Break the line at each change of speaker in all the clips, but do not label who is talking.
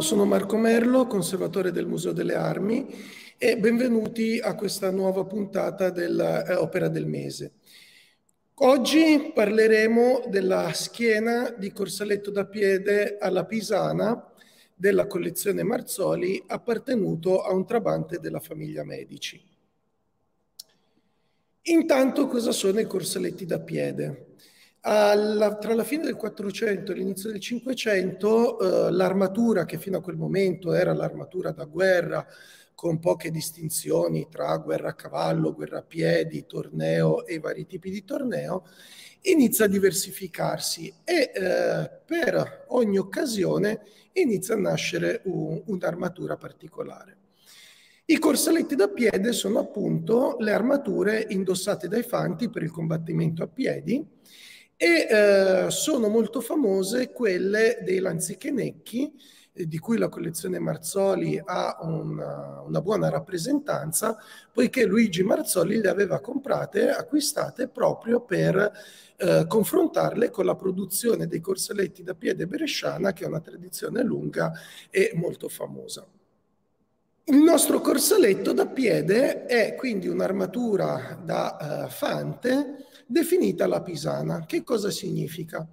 sono Marco Merlo, conservatore del Museo delle Armi e benvenuti a questa nuova puntata dell'Opera del Mese. Oggi parleremo della schiena di corsaletto da piede alla Pisana della collezione Marzoli appartenuto a un trabante della famiglia Medici. Intanto cosa sono i corsaletti da piede? Alla, tra la fine del 400 e l'inizio del 500 eh, l'armatura che fino a quel momento era l'armatura da guerra con poche distinzioni tra guerra a cavallo, guerra a piedi, torneo e vari tipi di torneo, inizia a diversificarsi e eh, per ogni occasione inizia a nascere un, un'armatura particolare. I corsaletti da piede sono appunto le armature indossate dai fanti per il combattimento a piedi e eh, sono molto famose quelle dei lanzichenecchi, eh, di cui la collezione Marzoli ha una, una, buona rappresentanza, poiché Luigi Marzoli le aveva comprate, acquistate proprio per eh, confrontarle con la produzione dei corsaletti da piede bresciana, che è una tradizione lunga e molto famosa. Il nostro corsaletto da piede è quindi un'armatura da uh, fante definita la pisana. Che cosa significa?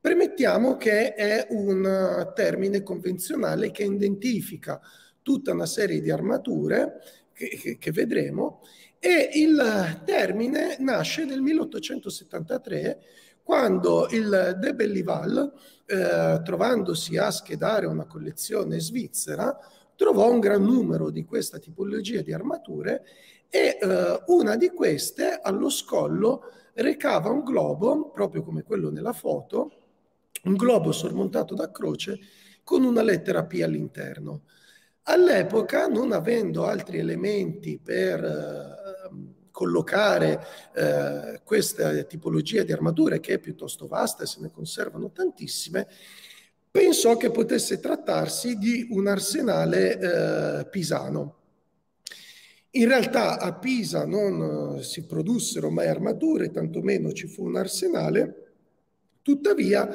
Premettiamo che è un termine convenzionale che identifica tutta una serie di armature che, che, che vedremo e il termine nasce nel 1873 quando il De Bellival, eh, trovandosi a schedare una collezione svizzera, trovò un gran numero di questa tipologia di armature e eh, una di queste allo scollo recava un globo, proprio come quello nella foto, un globo sormontato da croce con una lettera P all'interno. All'epoca, non avendo altri elementi per eh, collocare eh, questa tipologia di armature, che è piuttosto vasta e se ne conservano tantissime, pensò che potesse trattarsi di un arsenale eh, pisano. In realtà a Pisa non eh, si produssero mai armature, tantomeno ci fu un arsenale, tuttavia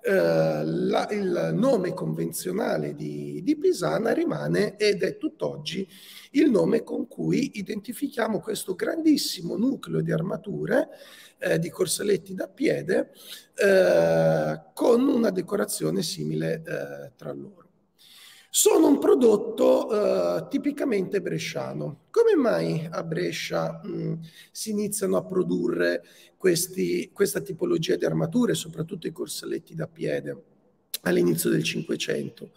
eh, la, il nome convenzionale di, di, Pisana rimane ed è tutt'oggi il nome con cui identifichiamo questo grandissimo nucleo di armature eh, di corsaletti da piede eh, con una decorazione simile eh, tra loro. Sono un prodotto eh, tipicamente bresciano. Come mai a Brescia mh, si iniziano a produrre questi, questa tipologia di armature, soprattutto i corsaletti da piede, all'inizio del Cinquecento?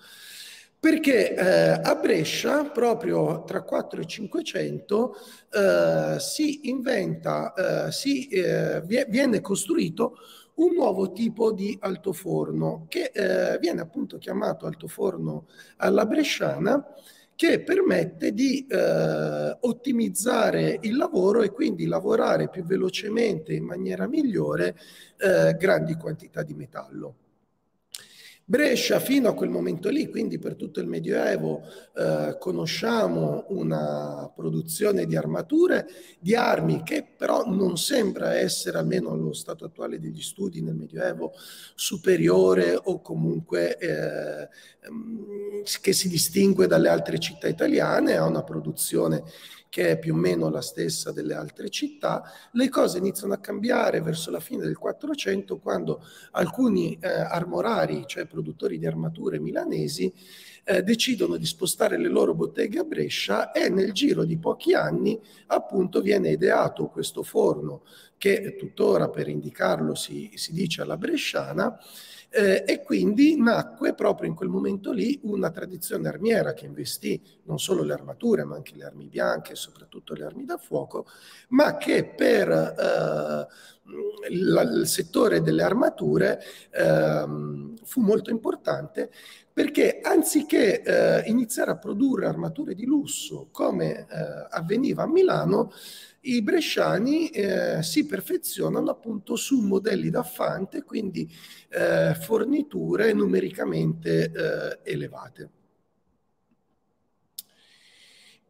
perché eh, a Brescia, proprio tra 4 e 500, eh, si inventa, eh, si, eh, viene costruito un nuovo tipo di altoforno che eh, viene appunto chiamato altoforno alla bresciana che permette di eh, ottimizzare il lavoro e quindi lavorare più velocemente in maniera migliore grandi quantità di metallo. Brescia fino a quel momento lì, quindi per tutto il Medioevo, eh, conosciamo una produzione di armature, di armi che però non sembra essere, almeno allo stato attuale degli studi nel Medioevo, superiore o comunque eh, ehm, che si distingue dalle altre città italiane, ha una produzione che è più o meno la stessa delle altre città, le cose iniziano a cambiare verso la fine del 400 quando alcuni eh, armorari, cioè produttori di armature milanesi, eh, decidono di spostare le loro botteghe a Brescia e nel giro di pochi anni appunto viene ideato questo forno che tuttora per indicarlo si, si dice alla bresciana eh, e quindi nacque proprio in quel momento lì una tradizione armiera che investì non solo le armature ma anche le armi bianche e soprattutto le armi da fuoco, ma che per eh, il settore delle armature eh, fu molto importante perché anziché eh, iniziare a produrre armature di lusso come eh, avveniva a Milano, i bresciani eh, si perfezionano appunto su modelli da fante, quindi eh, forniture numericamente eh, elevate.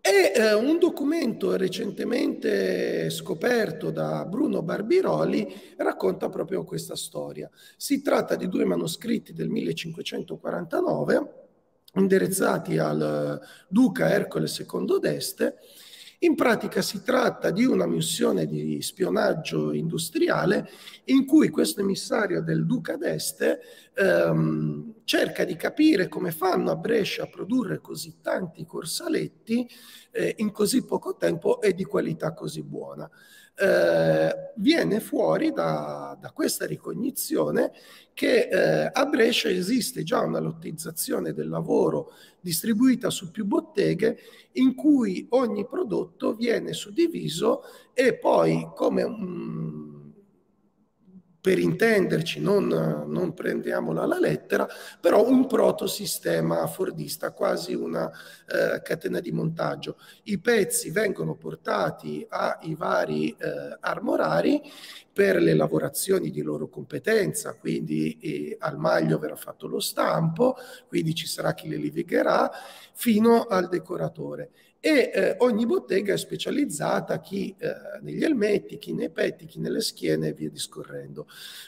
E eh, un documento recentemente scoperto da Bruno Barbiroli racconta proprio questa storia. Si tratta di due manoscritti del 1549 indirizzati al duca Ercole II d'Este. In pratica si tratta di una missione di spionaggio industriale in cui questo emissario del duca d'Este ehm, cerca di capire come fanno a Brescia a produrre così tanti corsaletti eh, in così poco tempo e di qualità così buona eh, viene fuori da, da, questa ricognizione che eh, a Brescia esiste già una lottizzazione del lavoro distribuita su più botteghe in cui ogni prodotto viene suddiviso e poi come un per intenderci, non, non prendiamola alla lettera, però un protosistema fordista, quasi una eh, catena di montaggio. I pezzi vengono portati ai vari eh, armorari per le lavorazioni di loro competenza, quindi eh, al maglio verrà fatto lo stampo, quindi ci sarà chi le livigherà, fino al decoratore e eh, ogni bottega è specializzata, chi eh, negli elmetti, chi nei petti, chi nelle schiene e via discorrendo.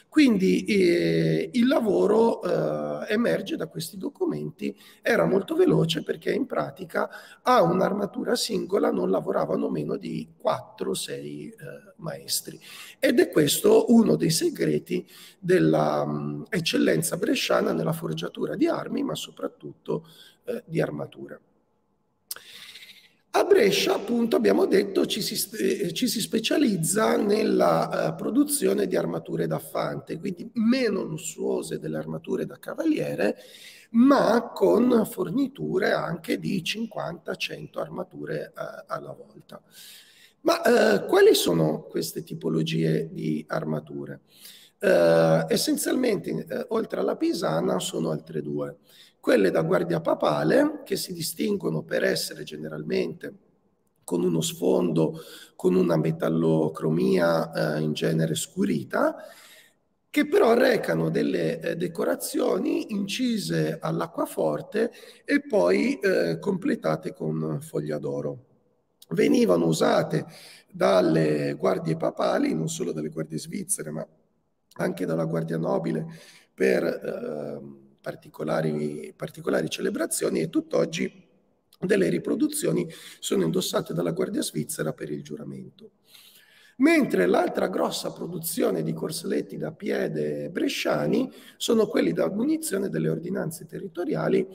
Quindi eh, il lavoro eh, emerge da questi documenti, era molto veloce perché in pratica a un'armatura singola non lavoravano meno di 4-6 eh, maestri. Ed è questo uno dei segreti dell'eccellenza mm, bresciana nella forgiatura di armi, ma soprattutto eh, di armatura. A Brescia, appunto, abbiamo detto, ci si, eh, ci si specializza nella uh, produzione di armature da fante, quindi meno lussuose delle armature da cavaliere, ma con forniture anche di 50-100 armature uh, alla volta. Ma uh, quali sono queste tipologie di armature? essenzialmente, oltre alla pisana, sono altre due quelle da guardia papale che si distinguono per essere generalmente con uno sfondo con una metallocromia eh, in genere scurita, che però recano delle eh, decorazioni incise all'acquaforte e poi eh, completate con foglia d'oro. Venivano usate dalle guardie papali, non solo dalle guardie svizzere, ma anche dalla guardia nobile per ehm, particolari, particolari celebrazioni e tutt'oggi delle riproduzioni sono indossate dalla Guardia Svizzera per il giuramento. Mentre l'altra grossa produzione di corsaletti da piede bresciani sono quelli da munizione delle ordinanze territoriali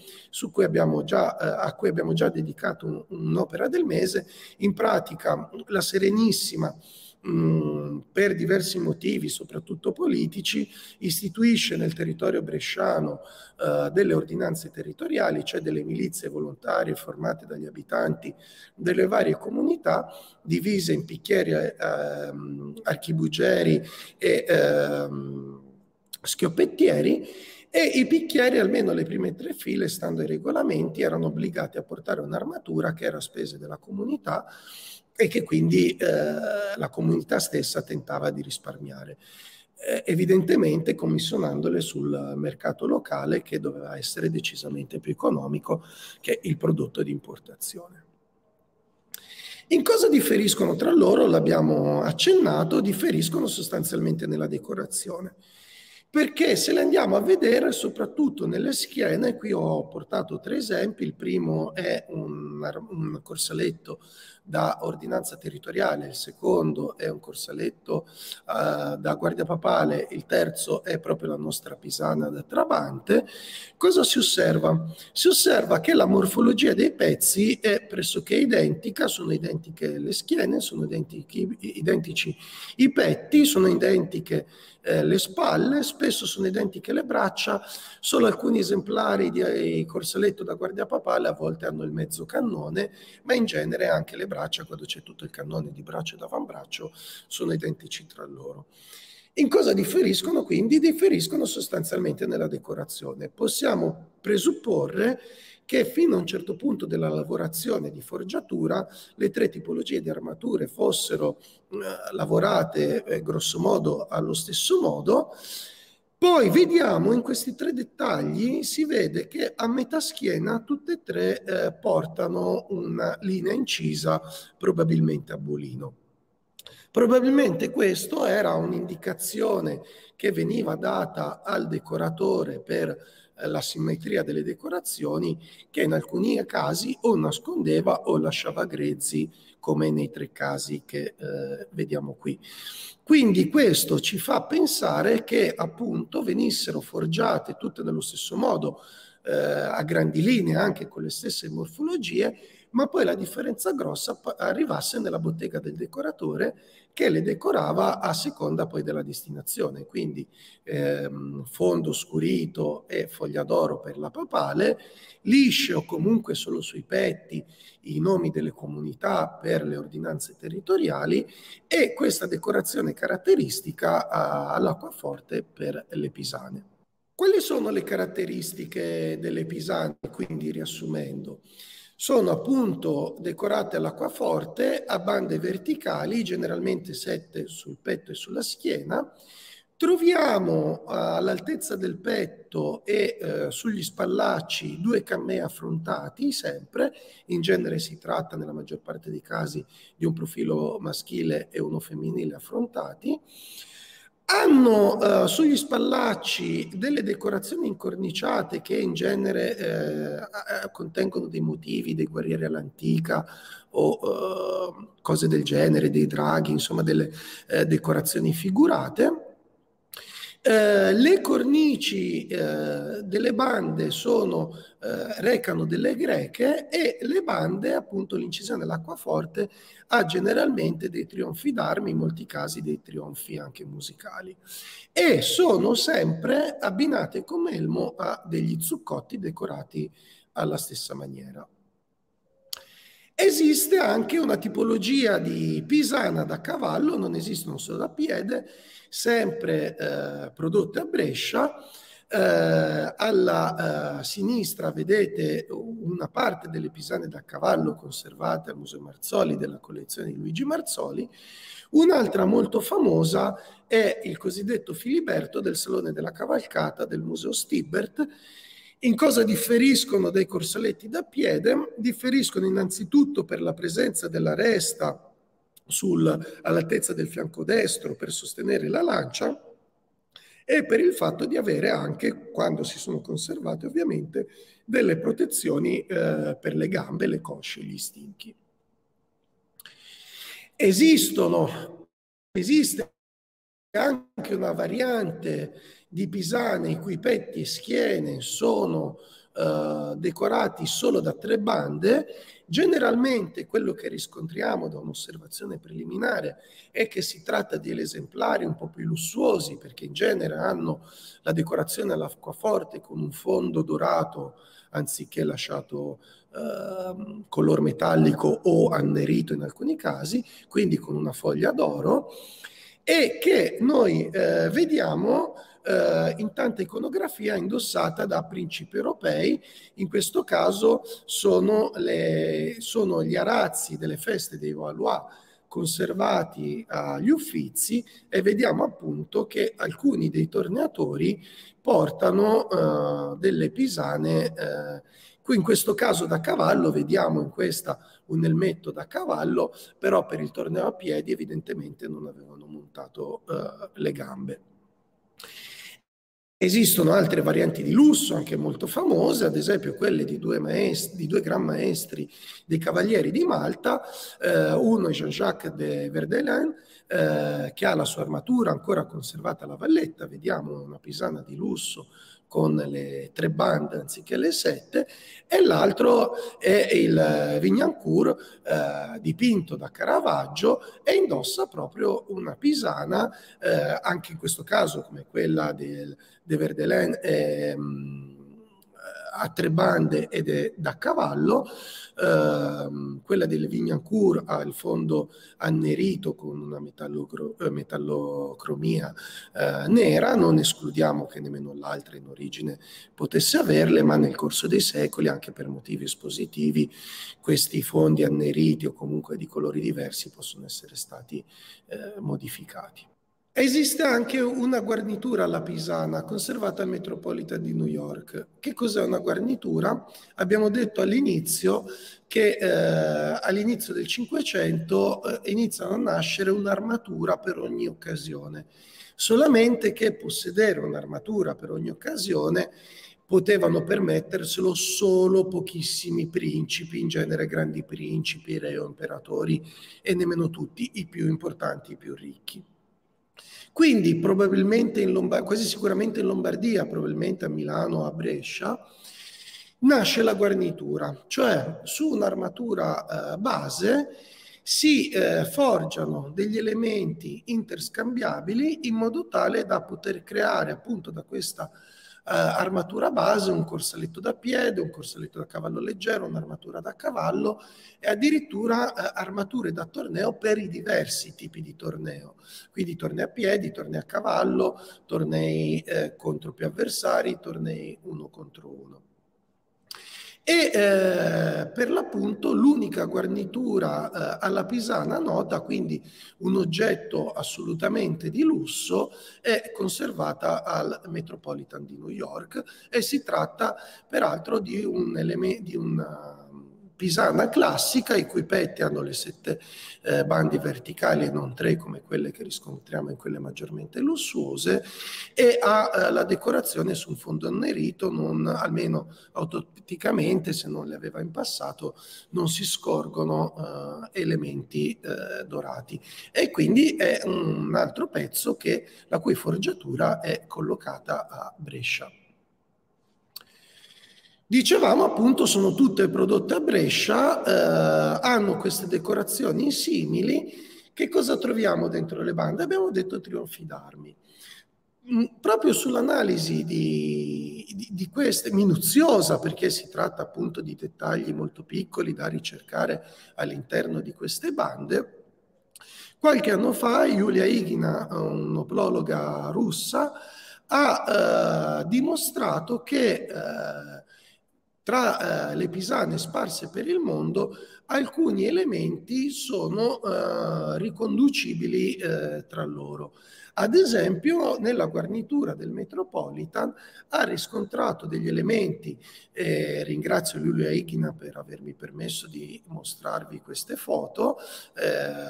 cui già, eh, a cui abbiamo già dedicato un, un'opera del mese. In pratica la Serenissima Mm, per diversi motivi, soprattutto politici, istituisce nel territorio bresciano uh, delle ordinanze territoriali, cioè delle milizie volontarie formate dagli abitanti delle varie comunità, divise in picchieri, uh, archibugeri e uh, schioppettieri, e i picchieri, almeno le prime tre file, stando ai regolamenti, erano obbligati a portare un'armatura che era a spese della comunità e che quindi eh, la comunità stessa tentava di risparmiare, eh, evidentemente commissionandole sul mercato locale che doveva essere decisamente più economico che il prodotto di importazione. In cosa differiscono tra loro? L'abbiamo accennato, differiscono sostanzialmente nella decorazione perché se le andiamo a vedere soprattutto nelle schiene, qui ho portato tre esempi, il primo è un, un corsaletto da ordinanza territoriale, il secondo è un corsaletto uh, da guardia papale, il terzo è proprio la nostra pisana da Trabante, cosa si osserva? Si osserva che la morfologia dei pezzi è pressoché identica, sono identiche le schiene, sono identici, identici i petti, sono identiche eh, le spalle, spesso sono identiche le braccia, solo alcuni esemplari di eh, corsaletto da guardia papale a volte hanno il mezzo cannone, ma in genere anche le braccia, quando c'è tutto il cannone di braccio ed avambraccio, sono identici tra loro. In cosa differiscono quindi? Differiscono sostanzialmente nella decorazione. Possiamo presupporre che fino a un certo punto della lavorazione di forgiatura le tre tipologie di armature fossero eh, lavorate eh, grosso modo allo stesso modo. Poi vediamo in questi tre dettagli, si vede che a metà schiena tutte e tre eh, portano una linea incisa probabilmente a bolino. Probabilmente questo era un'indicazione che veniva data al decoratore per la simmetria delle decorazioni che in alcuni casi o nascondeva o lasciava grezzi come nei tre casi che eh, vediamo qui. Quindi questo ci fa pensare che appunto venissero forgiate tutte nello stesso modo, eh, a grandi linee, anche con le stesse morfologie, ma poi la differenza grossa arrivasse nella bottega del decoratore che le decorava a seconda poi della destinazione, quindi ehm, fondo scurito e foglia d'oro per la papale, lisce o comunque solo sui petti i nomi delle comunità per le ordinanze territoriali e questa decorazione caratteristica all'acquaforte per le pisane. Quali sono le caratteristiche delle pisane, quindi riassumendo? Sono appunto decorate all'acquaforte a bande verticali, generalmente sette sul petto e sulla schiena. Troviamo all'altezza del petto e eh, sugli spallacci due cammei affrontati, sempre. In genere si tratta, nella maggior parte dei casi, di un profilo maschile e uno femminile affrontati hanno eh, sugli spallacci delle decorazioni incorniciate che in genere eh, contengono dei motivi, dei guerrieri all'antica o eh, cose del genere, dei draghi, insomma delle eh, decorazioni figurate. Eh, le cornici eh, delle bande sono, eh, recano delle greche e le bande, appunto l'incisione dell'acquaforte, ha generalmente dei trionfi d'armi, in molti casi dei trionfi anche musicali. E sono sempre abbinate come elmo a degli zuccotti decorati alla stessa maniera. Esiste anche una tipologia di pisana da cavallo, non esistono solo da piede, sempre eh, prodotte a Brescia. Eh, alla eh, sinistra vedete una parte delle pisane da cavallo conservate al Museo Marzoli della collezione di Luigi Marzoli. Un'altra molto famosa è il cosiddetto Filiberto del Salone della Cavalcata del Museo Stibert, in cosa differiscono dai corsaletti da piede? Differiscono innanzitutto per la presenza della resta sul, all'altezza del fianco destro per sostenere la lancia e per il fatto di avere anche, quando si sono conservate ovviamente, delle protezioni eh, per le gambe, le cosce gli stinchi. Esistono, esiste anche una variante di Pisane i cui petti e schiene sono uh, decorati solo da tre bande, generalmente quello che riscontriamo da un'osservazione preliminare è che si tratta di esemplari un po' più lussuosi perché in genere hanno la decorazione all'acquaforte con un fondo dorato anziché lasciato uh, color metallico o annerito in alcuni casi, quindi con una foglia d'oro e che noi eh, vediamo eh, in tanta iconografia indossata da principi europei, in questo caso sono, le, sono gli arazzi delle feste dei Valois conservati agli Uffizi e vediamo appunto che alcuni dei torneatori portano uh, delle pisane, uh, qui in questo caso da cavallo, vediamo in questa un elmetto da cavallo, però per il torneo a piedi evidentemente non avevano montato uh, le gambe. Esistono altre varianti di lusso, anche molto famose, ad esempio quelle di due, maestri, di due gran maestri dei Cavalieri di Malta, eh, uno è Jean-Jacques de Verdelain, eh, che ha la sua armatura ancora conservata alla valletta, vediamo una pisana di lusso con le tre bande anziché le sette, e l'altro è il Vignancourt eh, dipinto da Caravaggio e indossa proprio una pisana, eh, anche in questo caso come quella del, de Verdelin. Ehm, a tre bande ed è da cavallo, eh, quella del Vignancourt ha il fondo annerito con una eh, metallocromia eh, nera, non escludiamo che nemmeno l'altra in origine potesse averle, ma nel corso dei secoli, anche per motivi espositivi, questi fondi anneriti o comunque di colori diversi possono essere stati eh, modificati. Esiste anche una guarnitura alla Pisana conservata al Metropolitan di New York. Che cos'è una guarnitura? Abbiamo detto all'inizio che eh, all'inizio del Cinquecento eh, iniziano a nascere un'armatura per ogni occasione. Solamente che possedere un'armatura per ogni occasione potevano permetterselo solo pochissimi principi, in genere grandi principi, re o imperatori e nemmeno tutti i più importanti, i più ricchi. Quindi probabilmente in Lombardia, quasi sicuramente in Lombardia, probabilmente a Milano a Brescia, nasce la guarnitura, cioè su un'armatura eh, base si eh, forgiano degli elementi interscambiabili in modo tale da poter creare appunto da questa eh, armatura base un corsaletto da piede, un corsaletto da cavallo leggero, un'armatura da cavallo e addirittura eh, armature da torneo per i diversi tipi di torneo. Quindi tornei a piedi, tornei a cavallo, tornei eh, contro più avversari, tornei uno contro uno. E eh, per l'appunto l'unica guarnitura eh, alla pisana nota, quindi un oggetto assolutamente di lusso, è conservata al Metropolitan di New York e si tratta peraltro di un, elemento, di una pisana classica i cui petti hanno le sette eh, bandi verticali e non tre come quelle che riscontriamo in quelle maggiormente lussuose e ha eh, la decorazione su un fondo annerito, non, almeno autopticamente se non le aveva in passato non si scorgono eh, elementi eh, dorati e quindi è un altro pezzo che, la cui forgiatura è collocata a Brescia. Dicevamo appunto sono tutte prodotte a Brescia, eh, hanno queste decorazioni simili. Che cosa troviamo dentro le bande? Abbiamo detto trionfi d'armi. Mm, proprio sull'analisi di, di, di, queste, minuziosa perché si tratta appunto di dettagli molto piccoli da ricercare all'interno di queste bande, qualche anno fa Giulia Igina, un'oplologa russa, ha eh, dimostrato che eh, tra eh, le pisane sparse per il mondo, alcuni elementi sono eh, riconducibili eh, tra loro. Ad esempio, nella guarnitura del Metropolitan ha riscontrato degli elementi, eh, ringrazio Giulia Ichina per avermi permesso di mostrarvi queste foto, eh,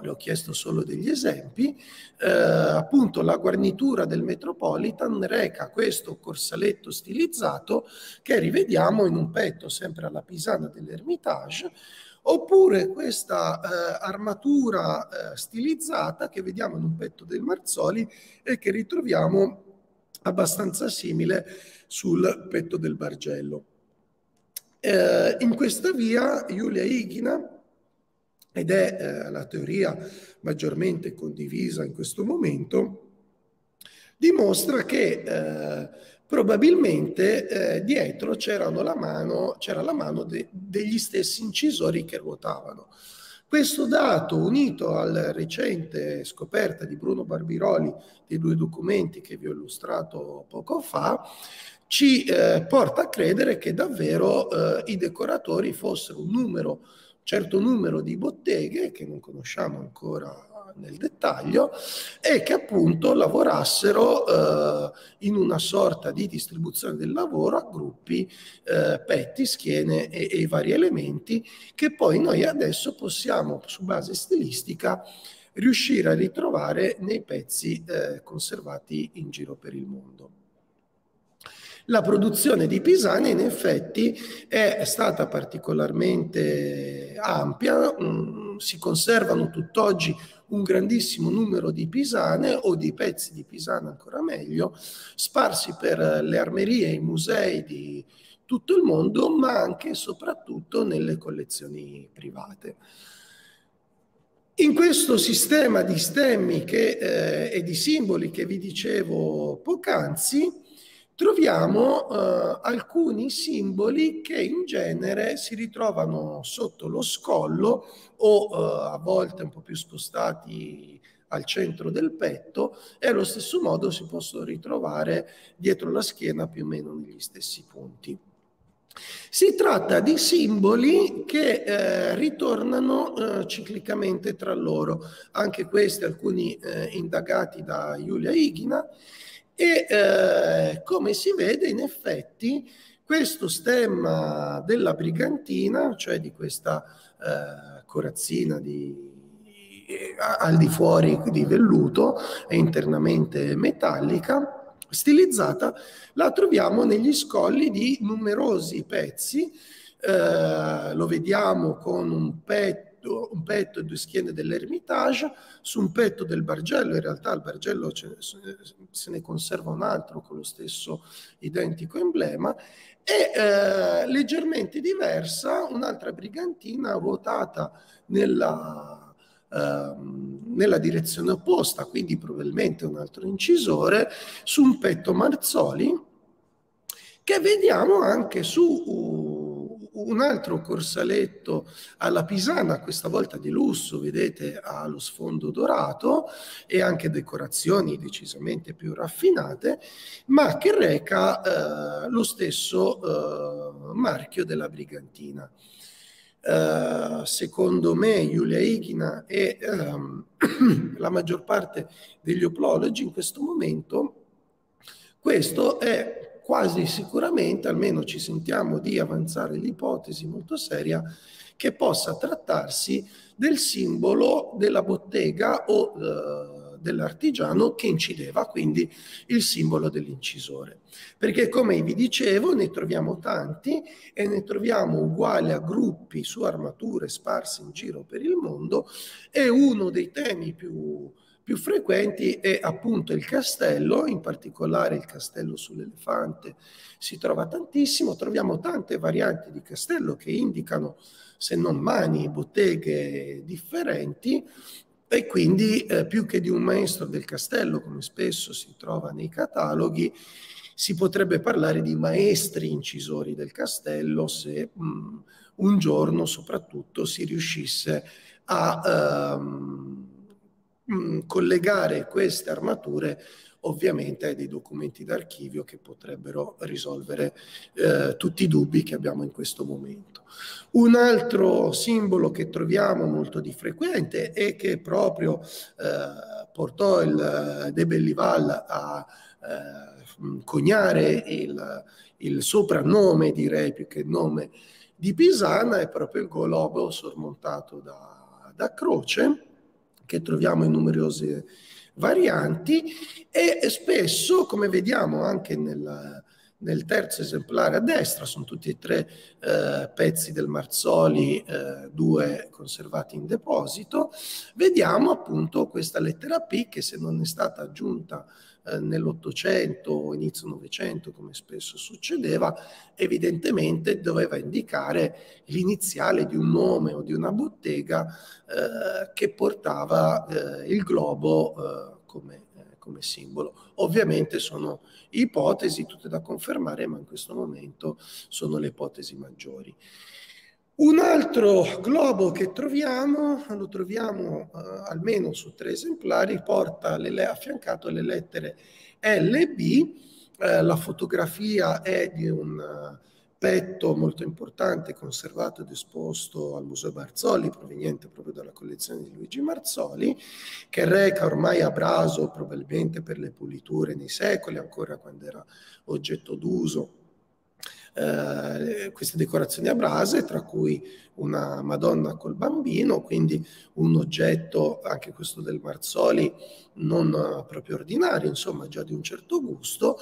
le ho chiesto solo degli esempi, eh, appunto la guarnitura del Metropolitan reca questo corsaletto stilizzato che rivediamo in un petto sempre alla Pisana dell'Ermitage, oppure questa eh, armatura eh, stilizzata che vediamo in un petto del Marzoli e che ritroviamo abbastanza simile sul petto del Bargello. Eh, in questa via Giulia Ighina, ed è eh, la teoria maggiormente condivisa in questo momento, dimostra che eh, probabilmente eh, dietro la mano, c'era la mano de, degli stessi incisori che ruotavano. Questo dato, unito alla recente scoperta di Bruno Barbiroli dei due documenti che vi ho illustrato poco fa, ci eh, porta a credere che davvero eh, i decoratori fossero un numero, certo numero di botteghe che non conosciamo ancora nel dettaglio e che appunto lavorassero eh, in una sorta di distribuzione del lavoro a gruppi, eh, petti, schiene e, e vari elementi che poi noi adesso possiamo su base stilistica riuscire a ritrovare nei pezzi eh, conservati in giro per il mondo. La produzione di Pisani in effetti è stata particolarmente ampia, mm, si conservano tutt'oggi un grandissimo numero di pisane o di pezzi di pisana ancora meglio, sparsi per le armerie e i musei di tutto il mondo, ma anche e soprattutto nelle collezioni private. In questo sistema di stemmi che, eh, e di simboli che vi dicevo poc'anzi, troviamo eh, alcuni simboli che in genere si ritrovano sotto lo scollo o eh, a volte un po' più spostati al centro del petto e allo stesso modo si possono ritrovare dietro la schiena più o meno negli stessi punti. Si tratta di simboli che eh, ritornano eh, ciclicamente tra loro, anche questi alcuni eh, indagati da Giulia Ighina, e eh, come si vede in effetti questo stemma della brigantina, cioè di questa eh, corazzina di, al di fuori di velluto e internamente metallica, stilizzata, la troviamo negli scogli di numerosi pezzi, eh, lo vediamo con un petto, un petto e due schiene dell'Ermitage, su un petto del Bargello, in realtà il Bargello se ne conserva un altro con lo stesso identico emblema, e eh, leggermente diversa un'altra brigantina ruotata nella Ehm, nella direzione opposta, quindi probabilmente un altro incisore, su un petto Marzoli, che vediamo anche su un altro corsaletto alla pisana, questa volta di lusso, vedete ha lo sfondo dorato e anche decorazioni decisamente più raffinate, ma che reca eh, lo stesso eh, marchio della brigantina. Uh, secondo me Giulia Ichina e um, la maggior parte degli oplologi in questo momento, questo è quasi sicuramente, almeno ci sentiamo di avanzare l'ipotesi molto seria, che possa trattarsi del simbolo della bottega o uh, dell'artigiano che incideva, quindi il simbolo dell'incisore. Perché come vi dicevo ne troviamo tanti e ne troviamo uguali a gruppi su armature sparse in giro per il mondo e uno dei temi più, più frequenti è appunto il castello, in particolare il castello sull'elefante. Si trova tantissimo, troviamo tante varianti di castello che indicano se non mani, botteghe differenti e quindi eh, più che di un maestro del castello, come spesso si trova nei cataloghi, si potrebbe parlare di maestri incisori del castello se mh, mm, un giorno soprattutto si riuscisse a ehm, mm, collegare queste armature ovviamente ai dei documenti d'archivio che potrebbero risolvere eh, tutti i dubbi che abbiamo in questo momento. Un altro simbolo che troviamo molto di frequente e che proprio eh, portò il De Bellival a eh, coniare il, il soprannome, direi più che nome, di Pisana è proprio il globo sormontato da, da croce che troviamo in numerose varianti e spesso, come vediamo anche nel, nel terzo esemplare a destra, sono tutti e tre eh, pezzi del Marzoli, eh, due conservati in deposito, vediamo appunto questa lettera P che se non è stata aggiunta eh, nell'Ottocento o inizio Novecento, come spesso succedeva, evidentemente doveva indicare l'iniziale di un nome o di una bottega eh, che portava eh, il globo eh, come, come simbolo. Ovviamente sono ipotesi tutte da confermare, ma in questo momento sono le ipotesi maggiori. Un altro globo che troviamo, lo troviamo uh, almeno su tre esemplari, porta le, affiancato le lettere L e B. Uh, la fotografia è di un uh, petto molto importante conservato ed esposto al Museo Marzoli, proveniente proprio dalla collezione di Luigi Marzoli, che reca ormai a braso probabilmente per le puliture nei secoli, ancora quando era oggetto d'uso eh, queste decorazioni a brase, tra cui una Madonna col bambino, quindi un oggetto, anche questo del Marzoli, non proprio ordinario, insomma già di un certo gusto.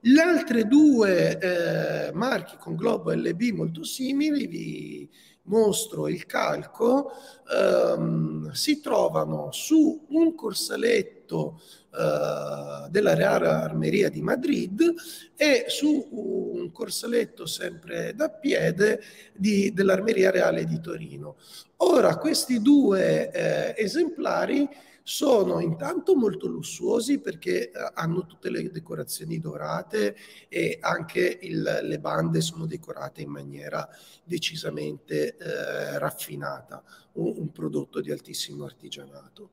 Le altre due eh, marchi con globo LB molto simili, vi mostro il calco, ehm, si trovano su un corsaletto eh, della Reale Armeria di Madrid e su un corsaletto sempre da piede di, dell'Armeria Reale di Torino. Ora, questi due eh, esemplari sono intanto molto lussuosi perché eh, hanno tutte le decorazioni dorate e anche il, le bande sono decorate in maniera decisamente eh, raffinata, un, un, prodotto di altissimo artigianato.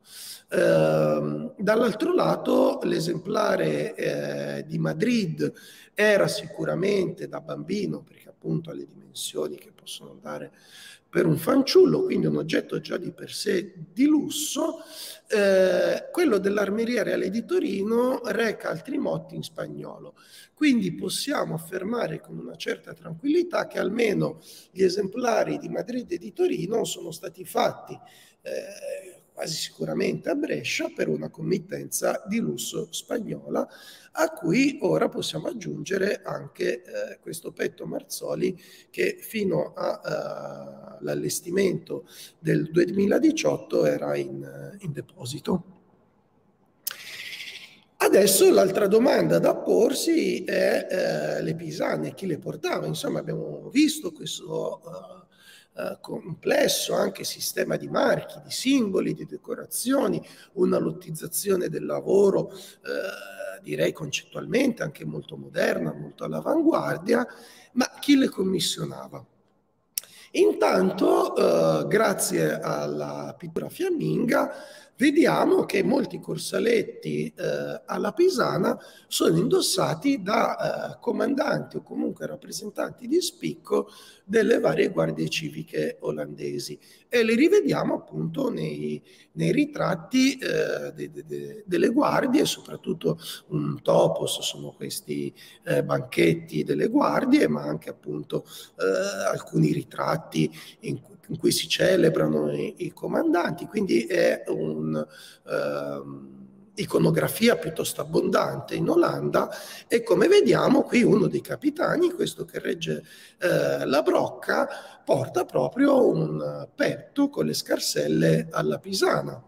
Eh, dall'altro lato l'esemplare eh, di Madrid era sicuramente da bambino perché appunto ha le dimensioni che possono andare per un fanciullo, quindi un oggetto già di per sé di lusso, eh, quello dell'Armeria Reale di Torino reca altri motti in spagnolo. Quindi possiamo affermare con una certa tranquillità che almeno gli esemplari di Madrid e di Torino sono stati fatti eh, quasi sicuramente a Brescia per una committenza di lusso spagnola a cui ora possiamo aggiungere anche eh, questo petto Marzoli che fino all'allestimento uh, del 2018 era in, in deposito. Adesso l'altra domanda da porsi è eh, le pisane, chi le portava? Insomma abbiamo visto questo uh, uh, complesso anche sistema di marchi, di simboli, di decorazioni, una lottizzazione del lavoro uh, direi concettualmente anche molto moderna, molto all'avanguardia, ma chi le commissionava? Intanto, eh, grazie alla pittura fiamminga, vediamo che molti corsaletti eh, alla Pisana sono indossati da eh, comandanti o comunque rappresentanti di spicco delle varie guardie civiche olandesi. E li rivediamo appunto nei, nei ritratti eh, de, de, de, delle guardie, soprattutto un topos sono questi eh, banchetti delle guardie, ma anche appunto eh, alcuni ritratti in cui in cui si celebrano i, i comandanti, quindi è un'iconografia ehm, piuttosto abbondante in Olanda e come vediamo qui uno dei capitani, questo che regge eh, la brocca, porta proprio un petto con le scarselle alla pisana.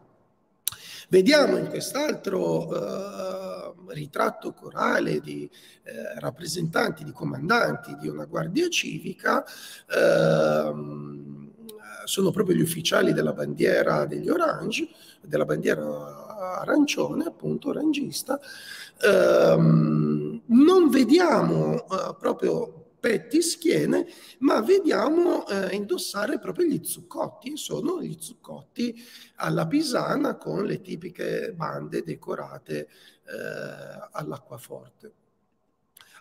Vediamo in quest'altro eh, ritratto corale di eh, rappresentanti, di comandanti di una guardia civica, ehm, sono proprio gli ufficiali della bandiera degli Orange, della bandiera arancione, appunto, orangista. Ehm, non vediamo eh, proprio petti, schiene, ma vediamo eh, indossare proprio gli zuccotti, sono gli zuccotti alla pisana con le tipiche bande decorate eh, all'acquaforte.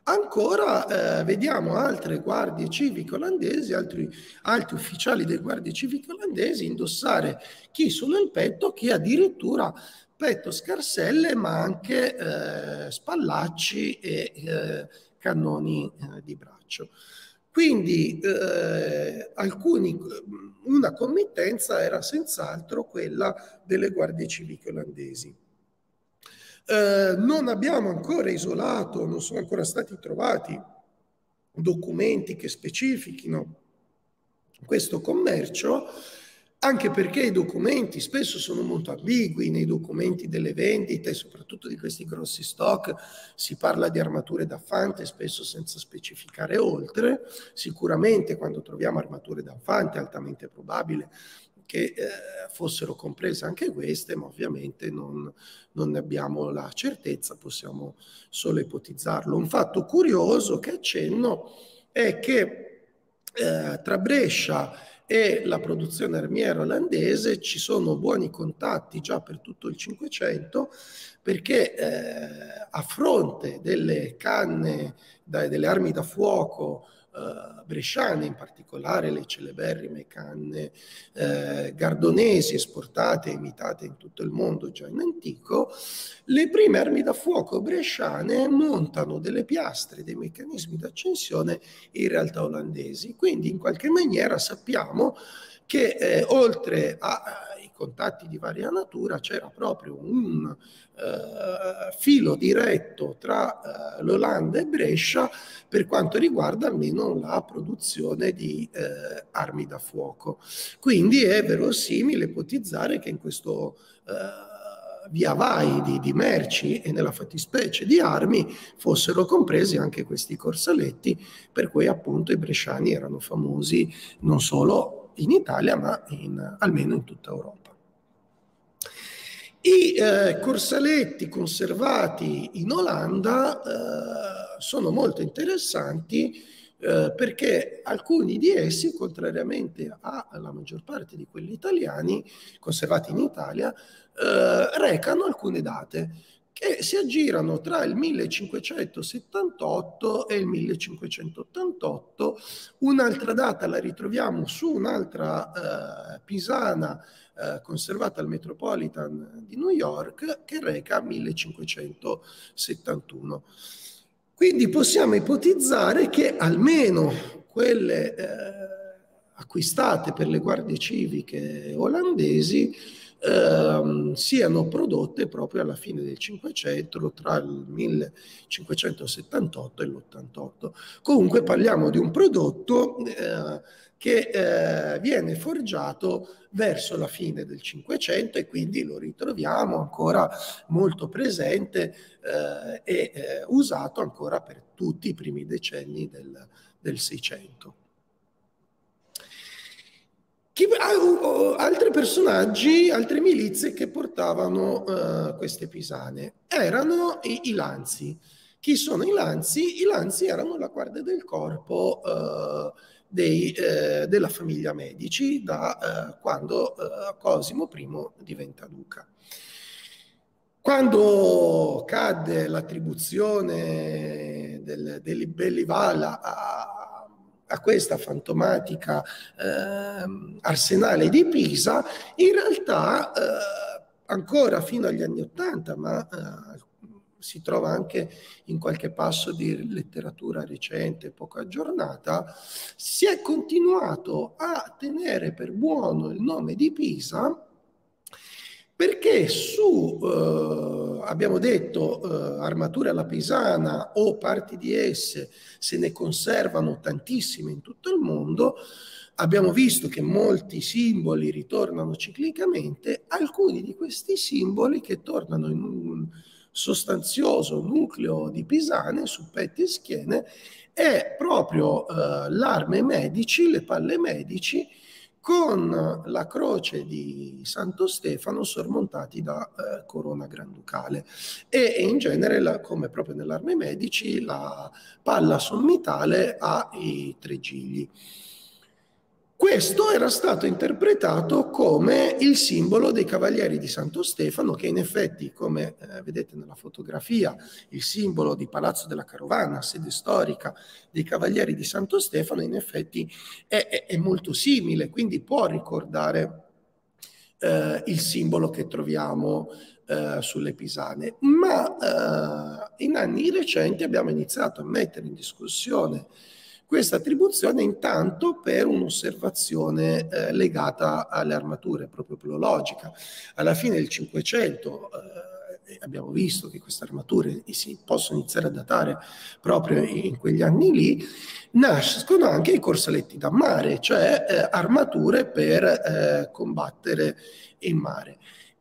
Ancora eh, vediamo altre guardie civiche olandesi, altri, altri ufficiali delle guardie civiche olandesi indossare chi il petto, chi addirittura petto scarselle, ma anche eh, spallacci e eh, cannoni eh, di braccio. Quindi eh, alcuni, una committenza era senz'altro quella delle guardie civiche olandesi. Eh, non abbiamo ancora isolato, non sono ancora stati trovati documenti che specifichino questo commercio, anche perché i documenti spesso sono molto ambigui, nei documenti delle vendite, soprattutto di questi grossi stock, si parla di armature da fante, spesso senza specificare oltre. Sicuramente quando troviamo armature da fante è altamente probabile che eh, fossero comprese anche queste, ma ovviamente non, non, ne abbiamo la certezza, possiamo solo ipotizzarlo. Un fatto curioso che accenno è che eh, tra Brescia e la produzione armiera olandese ci sono buoni contatti già per tutto il Cinquecento perché eh, a fronte delle canne, da, delle armi da fuoco eh, bresciane, in particolare le celeberrime canne eh, gardonesi esportate e imitate in tutto il mondo già in antico, le prime armi da fuoco bresciane montano delle piastre, dei meccanismi d'accensione in realtà olandesi. Quindi in qualche maniera sappiamo che eh, oltre ai contatti di varia natura c'era proprio un eh, filo diretto tra eh, l'Olanda e Brescia per quanto riguarda almeno la produzione di eh, armi da fuoco. Quindi è verosimile ipotizzare che in questo eh, via vai di, di, merci e nella fattispecie di armi fossero compresi anche questi corsaletti per cui appunto i bresciani erano famosi non solo in Italia ma in, almeno in tutta Europa. I eh, corsaletti conservati in Olanda eh, sono molto interessanti eh, perché alcuni di essi, contrariamente alla maggior parte di quelli italiani conservati in Italia, eh, recano alcune date che si aggirano tra il 1578 e il 1588. Un'altra data la ritroviamo su un'altra eh, pisana eh, conservata al Metropolitan di New York che reca 1571. Quindi possiamo ipotizzare che almeno quelle eh, acquistate per le guardie civiche olandesi ehm, siano prodotte proprio alla fine del Cinquecento, tra il 1578 e l'88. Comunque parliamo di un prodotto eh, che eh, viene forgiato verso la fine del Cinquecento e quindi lo ritroviamo ancora molto presente eh, e eh, usato ancora per tutti i primi decenni del, del Seicento. Chi, uh, altri personaggi, altre milizie che portavano uh, queste pisane erano i, i, Lanzi. Chi sono i Lanzi? I Lanzi erano la guardia del corpo uh, dei, eh, della famiglia Medici da quando Cosimo I diventa duca. Quando cadde l'attribuzione del, dell'Ibellivala a a questa fantomatica eh, arsenale di Pisa, in realtà eh, ancora fino agli anni Ottanta, ma eh, si trova anche in qualche passo di letteratura recente, poco aggiornata, si è continuato a tenere per buono il nome di Pisa perché su, eh, abbiamo detto, eh, armature alla pisana o parti di esse se ne conservano tantissime in tutto il mondo, abbiamo visto che molti simboli ritornano ciclicamente, alcuni di questi simboli che tornano in un sostanzioso nucleo di pisane su petti e schiene è proprio eh, l'arme medici, le palle medici, con la croce di Santo Stefano sormontati da eh, corona granducale e, in genere, la, come proprio nell'arme medici, la palla sommitale ha i tre gigli. Questo era stato interpretato come il simbolo dei Cavalieri di Santo Stefano, che in effetti, come eh, vedete nella fotografia, il simbolo di Palazzo della Carovana, sede storica dei Cavalieri di Santo Stefano, in effetti è, è, è molto simile, quindi può ricordare eh, il simbolo che troviamo eh, sulle Pisane. Ma eh, in anni recenti abbiamo iniziato a mettere in discussione questa attribuzione intanto per un'osservazione eh, legata alle armature, proprio filologica. Alla fine del Cinquecento eh, abbiamo visto che queste armature si possono iniziare a datare proprio in quegli anni lì, nascono anche i corsaletti da mare, cioè eh, armature per eh, combattere in mare.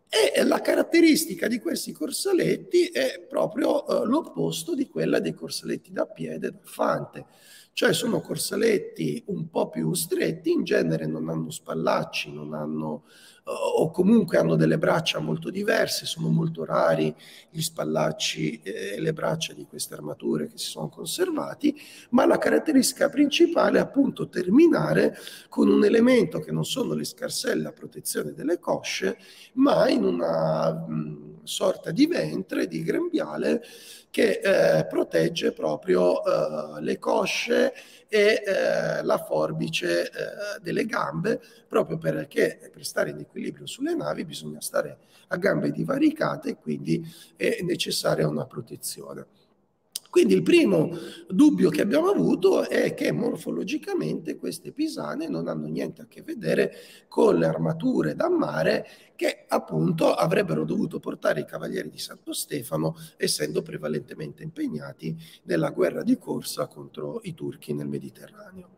E la caratteristica di questi corsaletti è proprio eh, l'opposto di quella dei corsaletti da piede da fante cioè sono corsaletti un po' più stretti, in genere non hanno spallacci, non hanno, o comunque hanno delle braccia molto diverse, sono molto rari gli spallacci e le braccia di queste armature che si sono conservati, ma la caratteristica principale è appunto terminare con un elemento che non sono le scarselle a protezione delle cosce, ma in una mh, sorta di ventre, di grembiale, che eh, protegge proprio eh, le cosce e eh, la forbice eh, delle gambe, proprio perché per stare in equilibrio sulle navi bisogna stare a gambe divaricate e quindi è necessaria una protezione. Quindi il primo dubbio che abbiamo avuto è che morfologicamente queste pisane non hanno niente a che vedere con le armature da mare che appunto avrebbero dovuto portare i cavalieri di Santo Stefano essendo prevalentemente impegnati nella guerra di corsa contro i turchi nel Mediterraneo.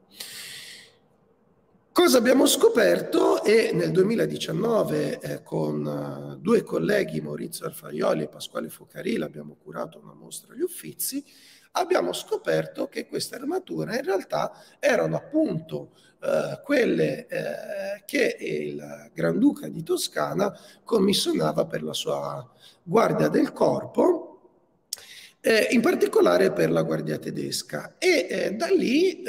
Cosa abbiamo scoperto? E nel 2019 eh, con uh, due colleghi, Maurizio Alfaioli e Pasquale Focarila, abbiamo curato una mostra agli Uffizi, abbiamo scoperto che queste armature in realtà erano appunto uh, quelle uh, che il Granduca di Toscana commissionava per la sua guardia del corpo, eh, in particolare per la guardia tedesca. E eh, da lì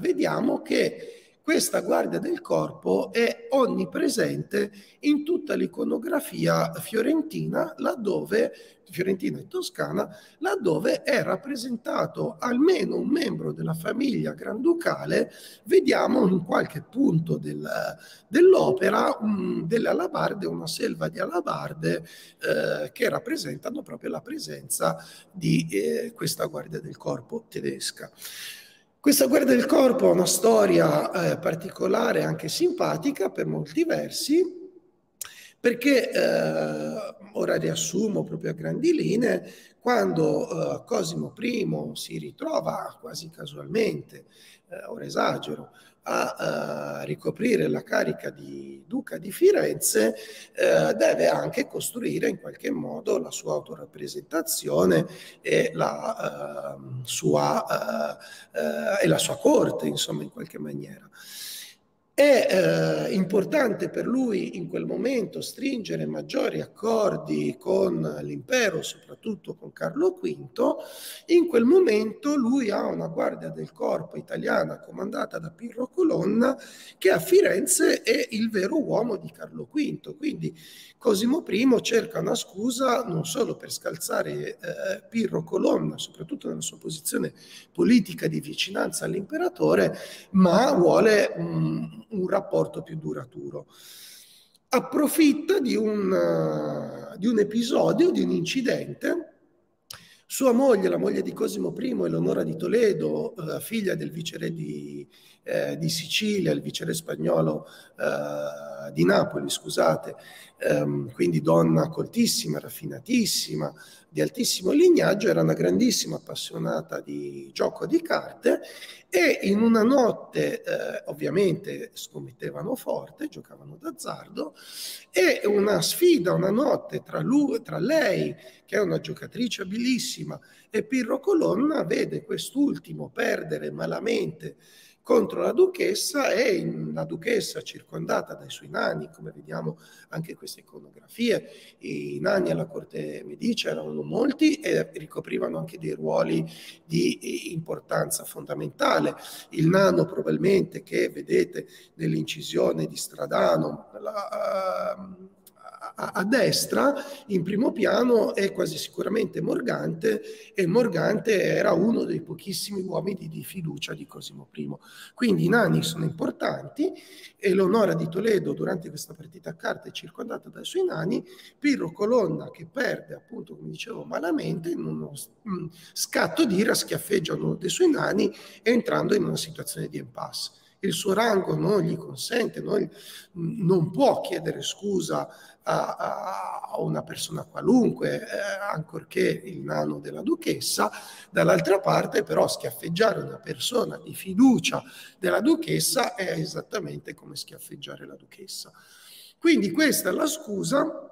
vediamo che questa guardia del corpo è onnipresente in tutta l'iconografia fiorentina, laddove, fiorentina e toscana, laddove è rappresentato almeno un membro della famiglia granducale, vediamo in qualche punto del, dell'opera um, delle alabarde, una selva di alabarde eh, che rappresentano proprio la presenza di eh, questa guardia del corpo tedesca. Questa guerra del corpo ha una storia eh, particolare, anche simpatica per molti versi, perché eh, ora riassumo proprio a grandi linee, quando eh, Cosimo I si ritrova quasi casualmente, eh, ora esagero, a uh, ricoprire la carica di duca di Firenze, uh, deve anche costruire in qualche modo la sua autorappresentazione e la, uh, sua, e la sua corte, insomma, in qualche maniera. È eh, importante per lui in quel momento stringere maggiori accordi con l'impero, soprattutto con Carlo V. In quel momento lui ha una guardia del corpo italiana comandata da Pirro Colonna che a Firenze è il vero uomo di Carlo V. Quindi Cosimo I cerca una scusa non solo per scalzare eh, Pirro Colonna, soprattutto nella sua posizione politica di vicinanza all'imperatore, ma vuole un, un rapporto più duraturo. Approfitta di un, uh, di un episodio, di un incidente. Sua moglie, la moglie di Cosimo I, Eleonora di Toledo, uh, figlia del viceré di, eh, di Sicilia, il viceré spagnolo eh, di Napoli, scusate, ehm, quindi donna coltissima, raffinatissima, di altissimo lignaggio, era una grandissima appassionata di gioco di carte e in una notte eh, ovviamente scommettevano forte, giocavano d'azzardo e una sfida, una notte tra, lui, tra lei, che è una giocatrice abilissima, e Pirro Colonna vede quest'ultimo perdere malamente contro la duchessa e la duchessa circondata dai suoi nani, come vediamo anche in queste iconografie. I nani alla corte medicia erano molti e ricoprivano anche dei ruoli di importanza fondamentale. Il nano probabilmente che vedete nell'incisione di Stradano, la, uh, a, a, destra, in primo piano, è quasi sicuramente Morgante e Morgante era uno dei pochissimi uomini di fiducia di Cosimo I. Quindi i nani sono importanti e l'Onora di Toledo durante questa partita a carte è circondata dai suoi nani, Pirro Colonna che perde appunto, come dicevo, malamente in uno mm, scatto d'ira schiaffeggia uno dei suoi nani entrando in una situazione di impasse il suo rango non gli consente, non, non può chiedere scusa a, a una persona qualunque, eh, ancorché il nano della duchessa, dall'altra parte però schiaffeggiare una persona di fiducia della duchessa è esattamente come schiaffeggiare la duchessa. Quindi questa è la scusa